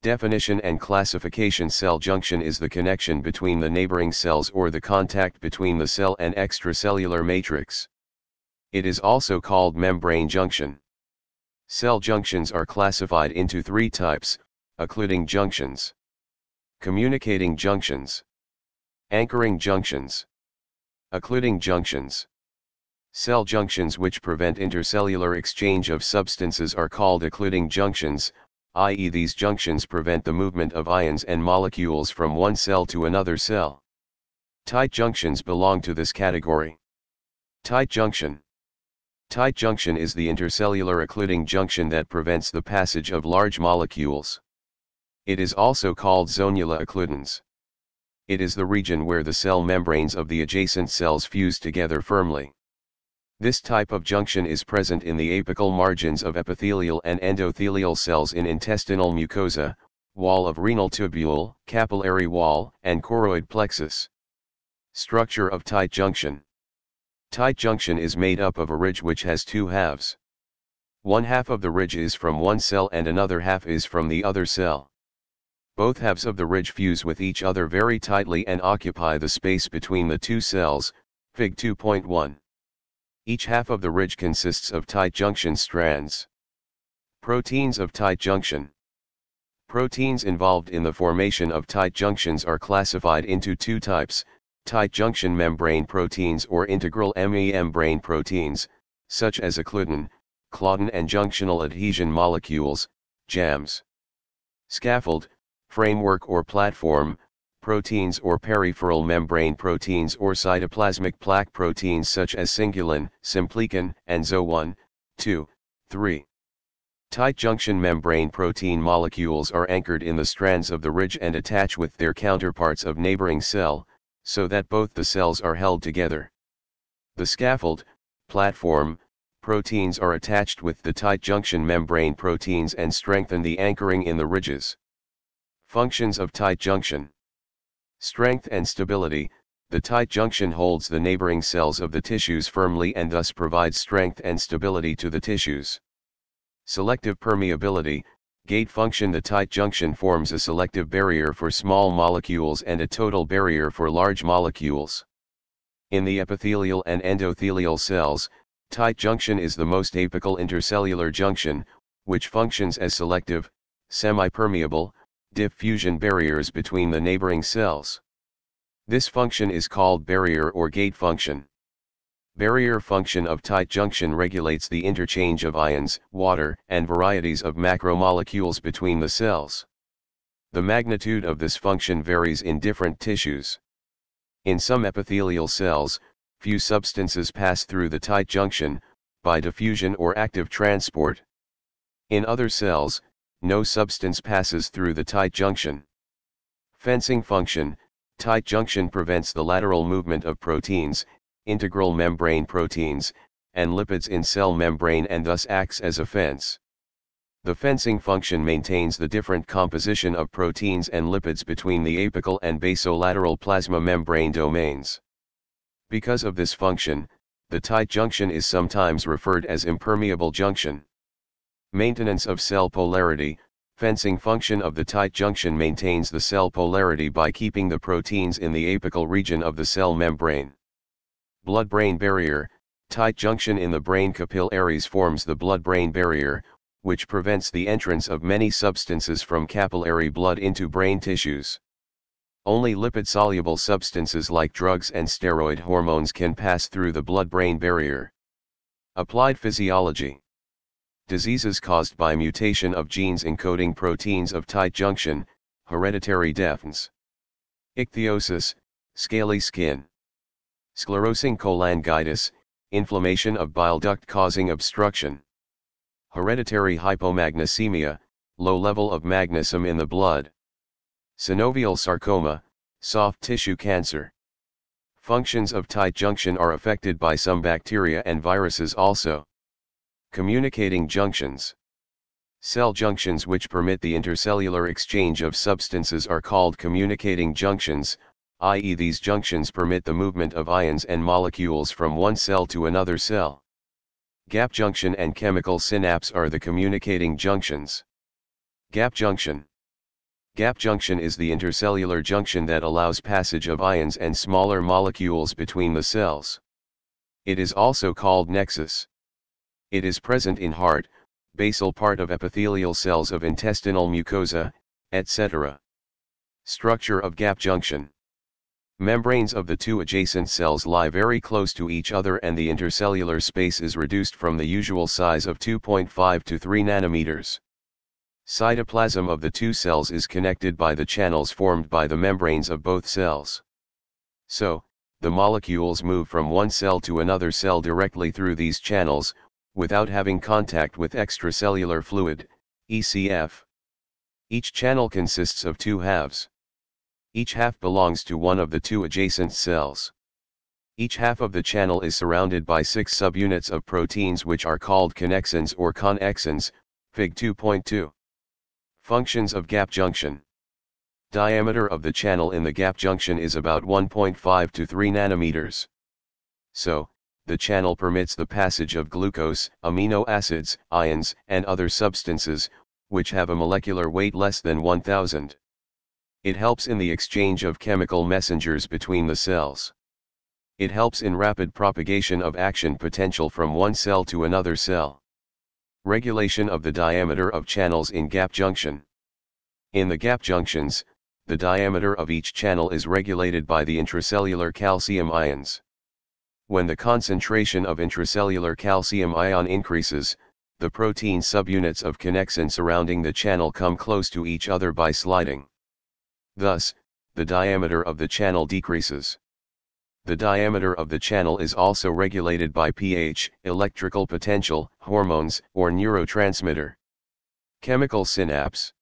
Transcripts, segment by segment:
Definition and classification Cell junction is the connection between the neighboring cells or the contact between the cell and extracellular matrix. It is also called membrane junction. Cell junctions are classified into three types, occluding junctions, communicating junctions, anchoring junctions, occluding junctions. Cell junctions which prevent intercellular exchange of substances are called occluding junctions, i.e. these junctions prevent the movement of ions and molecules from one cell to another cell. Tight junctions belong to this category. Tight junction. Tight junction is the intercellular occluding junction that prevents the passage of large molecules. It is also called zonula occludens. It is the region where the cell membranes of the adjacent cells fuse together firmly. This type of junction is present in the apical margins of epithelial and endothelial cells in intestinal mucosa, wall of renal tubule, capillary wall, and choroid plexus. Structure of tight junction. Tight junction is made up of a ridge which has two halves. One half of the ridge is from one cell and another half is from the other cell. Both halves of the ridge fuse with each other very tightly and occupy the space between the two cells, Fig 2.1. Each half of the ridge consists of tight junction strands. Proteins of tight junction. Proteins involved in the formation of tight junctions are classified into two types, tight junction membrane proteins or integral membrane proteins, such as occludin, claudin and junctional adhesion molecules, JAMs. Scaffold, framework or platform, proteins or peripheral membrane proteins or cytoplasmic plaque proteins such as cingulin, symplekin, and ZO1, 2, 3. Tight junction membrane protein molecules are anchored in the strands of the ridge and attach with their counterparts of neighboring cell, so that both the cells are held together. The scaffold, platform, proteins are attached with the tight junction membrane proteins and strengthen the anchoring in the ridges. Functions of tight junction. Strength and stability, the tight junction holds the neighboring cells of the tissues firmly and thus provides strength and stability to the tissues. Selective permeability, gate function The tight junction forms a selective barrier for small molecules and a total barrier for large molecules. In the epithelial and endothelial cells, tight junction is the most apical intercellular junction, which functions as selective, semi-permeable, diffusion barriers between the neighboring cells. This function is called barrier or gate function. Barrier function of tight junction regulates the interchange of ions, water, and varieties of macromolecules between the cells. The magnitude of this function varies in different tissues. In some epithelial cells, few substances pass through the tight junction, by diffusion or active transport. In other cells, no substance passes through the tight junction. Fencing function, tight junction prevents the lateral movement of proteins, integral membrane proteins, and lipids in cell membrane and thus acts as a fence. The fencing function maintains the different composition of proteins and lipids between the apical and basolateral plasma membrane domains. Because of this function, the tight junction is sometimes referred as impermeable junction. Maintenance of cell polarity, fencing function of the tight junction maintains the cell polarity by keeping the proteins in the apical region of the cell membrane. Blood-brain barrier, tight junction in the brain capillaries forms the blood-brain barrier, which prevents the entrance of many substances from capillary blood into brain tissues. Only lipid-soluble substances like drugs and steroid hormones can pass through the blood-brain barrier. Applied physiology diseases caused by mutation of genes encoding proteins of tight junction, hereditary deafness. Ichthyosis, scaly skin. Sclerosing cholangitis, inflammation of bile duct causing obstruction. Hereditary hypomagnesemia, low level of magnesium in the blood. Synovial sarcoma, soft tissue cancer. Functions of tight junction are affected by some bacteria and viruses also. Communicating junctions. Cell junctions which permit the intercellular exchange of substances are called communicating junctions, i.e. these junctions permit the movement of ions and molecules from one cell to another cell. Gap junction and chemical synapse are the communicating junctions. Gap junction Gap junction is the intercellular junction that allows passage of ions and smaller molecules between the cells. It is also called nexus. It is present in heart, basal part of epithelial cells of intestinal mucosa, etc. Structure of gap junction. Membranes of the two adjacent cells lie very close to each other and the intercellular space is reduced from the usual size of 2.5 to 3 nanometers. Cytoplasm of the two cells is connected by the channels formed by the membranes of both cells. So, the molecules move from one cell to another cell directly through these channels, without having contact with extracellular fluid, ECF. Each channel consists of two halves. Each half belongs to one of the two adjacent cells. Each half of the channel is surrounded by six subunits of proteins which are called connexins or connexins, Fig 2.2. Functions of gap junction. Diameter of the channel in the gap junction is about 1.5 to 3 nanometers. So, the channel permits the passage of glucose, amino acids, ions, and other substances, which have a molecular weight less than 1000. It helps in the exchange of chemical messengers between the cells. It helps in rapid propagation of action potential from one cell to another cell. Regulation of the diameter of channels in gap junction. In the gap junctions, the diameter of each channel is regulated by the intracellular calcium ions. When the concentration of intracellular calcium ion increases, the protein subunits of connexin surrounding the channel come close to each other by sliding. Thus, the diameter of the channel decreases. The diameter of the channel is also regulated by pH, electrical potential, hormones, or neurotransmitter. Chemical synapse.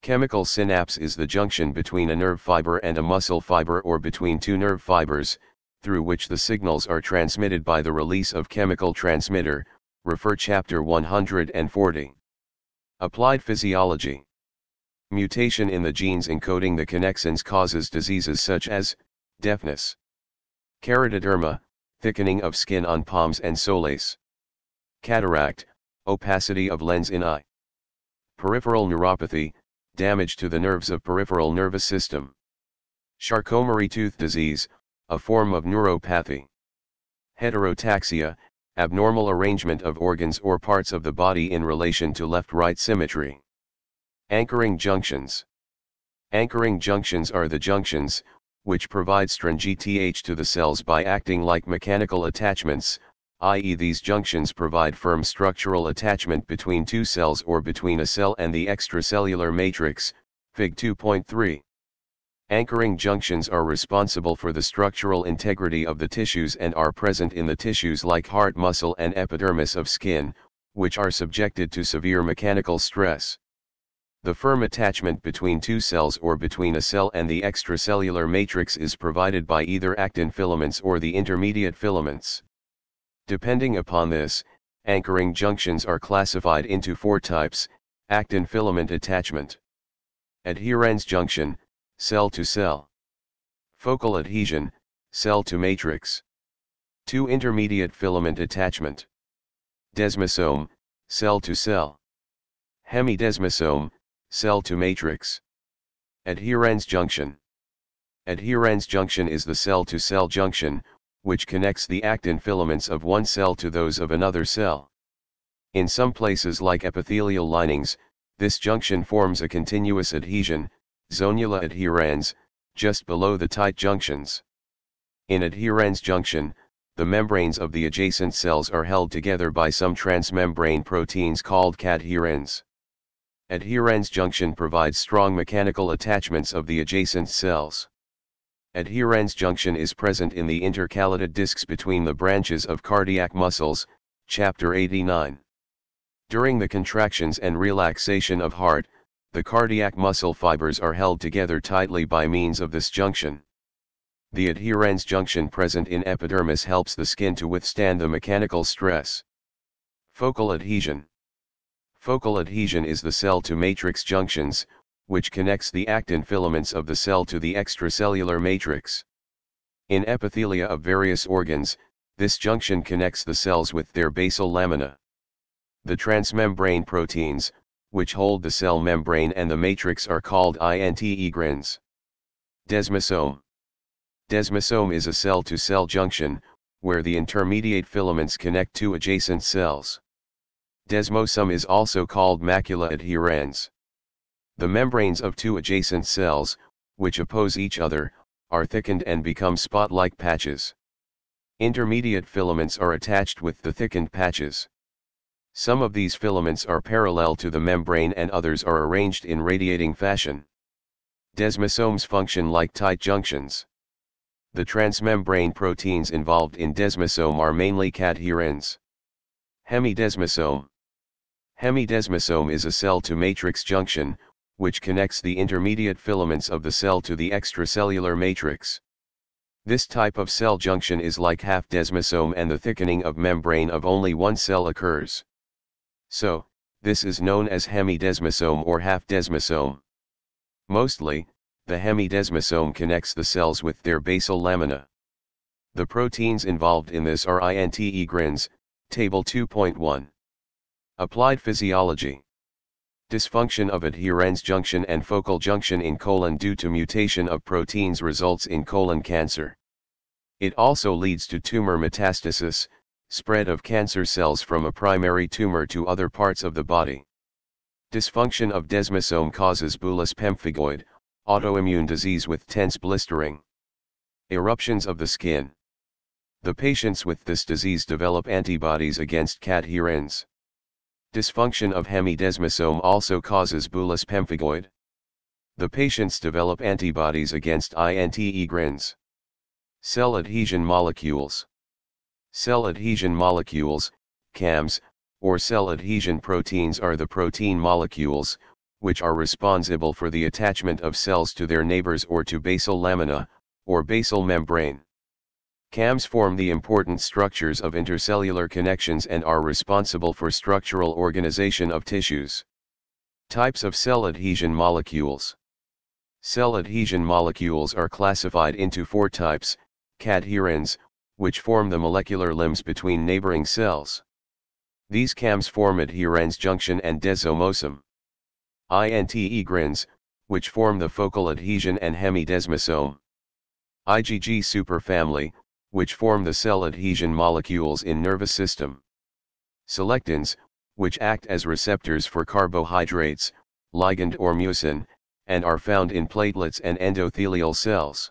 Chemical synapse is the junction between a nerve fiber and a muscle fiber or between two nerve fibers, through which the signals are transmitted by the release of chemical transmitter, refer chapter 140. Applied Physiology Mutation in the genes encoding the connexins causes diseases such as, deafness, keratoderma, thickening of skin on palms and soles, cataract, opacity of lens in eye, peripheral neuropathy, damage to the nerves of peripheral nervous system, Charcot-Marie tooth disease, a form of neuropathy. Heterotaxia, abnormal arrangement of organs or parts of the body in relation to left-right symmetry. Anchoring junctions. Anchoring junctions are the junctions, which provide strain GTH to the cells by acting like mechanical attachments, i.e. these junctions provide firm structural attachment between two cells or between a cell and the extracellular matrix, Fig 2.3. Anchoring junctions are responsible for the structural integrity of the tissues and are present in the tissues like heart muscle and epidermis of skin, which are subjected to severe mechanical stress. The firm attachment between two cells or between a cell and the extracellular matrix is provided by either actin filaments or the intermediate filaments. Depending upon this, anchoring junctions are classified into four types, actin filament attachment. Adherens junction, cell to cell. Focal adhesion, cell to matrix. 2 intermediate filament attachment. Desmosome, cell to cell. Hemidesmosome, cell to matrix. Adherens junction. Adherens junction is the cell to cell junction, which connects the actin filaments of one cell to those of another cell. In some places like epithelial linings, this junction forms a continuous adhesion, zonula adherens, just below the tight junctions. In adherens junction, the membranes of the adjacent cells are held together by some transmembrane proteins called cadherins. Adherens junction provides strong mechanical attachments of the adjacent cells. Adherens junction is present in the intercalated discs between the branches of cardiac muscles, chapter 89. During the contractions and relaxation of heart, the cardiac muscle fibers are held together tightly by means of this junction. The adherens junction present in epidermis helps the skin to withstand the mechanical stress. Focal adhesion. Focal adhesion is the cell-to-matrix junctions, which connects the actin filaments of the cell to the extracellular matrix. In epithelia of various organs, this junction connects the cells with their basal lamina. The transmembrane proteins, which hold the cell membrane and the matrix are called integrins. Desmosome Desmosome is a cell-to-cell junction, where the intermediate filaments connect two adjacent cells. Desmosome is also called macula adherens. The membranes of two adjacent cells, which oppose each other, are thickened and become spot-like patches. Intermediate filaments are attached with the thickened patches. Some of these filaments are parallel to the membrane and others are arranged in radiating fashion. Desmosomes function like tight junctions. The transmembrane proteins involved in desmosome are mainly cadherins. Hemidesmosome Hemidesmosome is a cell-to-matrix junction, which connects the intermediate filaments of the cell to the extracellular matrix. This type of cell junction is like half desmosome and the thickening of membrane of only one cell occurs. So, this is known as hemidesmosome or half desmosome. Mostly, the hemidesmosome connects the cells with their basal lamina. The proteins involved in this are integrins, table 2.1. Applied physiology. Dysfunction of adherens junction and focal junction in colon due to mutation of proteins results in colon cancer. It also leads to tumor metastasis, spread of cancer cells from a primary tumor to other parts of the body. Dysfunction of desmosome causes bullous pemphigoid, autoimmune disease with tense blistering. Eruptions of the skin. The patients with this disease develop antibodies against cadherins. Dysfunction of hemidesmosome also causes bullous pemphigoid. The patients develop antibodies against integrins. Cell adhesion molecules. Cell adhesion molecules, CAMs, or cell adhesion proteins are the protein molecules, which are responsible for the attachment of cells to their neighbors or to basal lamina, or basal membrane. CAMs form the important structures of intercellular connections and are responsible for structural organization of tissues. Types of cell adhesion molecules. Cell adhesion molecules are classified into four types, cadherins, which form the molecular limbs between neighboring cells. These CAMs form adherens junction and desmosome. Integrins, which form the focal adhesion and hemidesmosome. IgG superfamily, which form the cell adhesion molecules in nervous system. Selectins, which act as receptors for carbohydrates, ligand or mucin, and are found in platelets and endothelial cells.